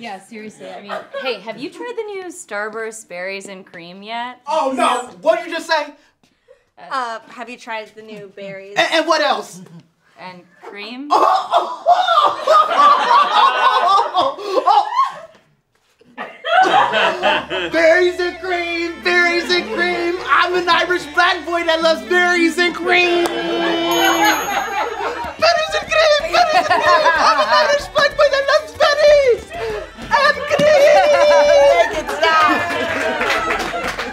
Yeah, seriously. I mean, Hey, have you tried the new Starburst berries and cream yet? Oh no! What did you just say? Uh, uh have you tried the new berries? And, and what else? And cream? berries and cream, berries and cream. I'm an Irish black boy that loves berries and cream. Berries and cream. berries and cream.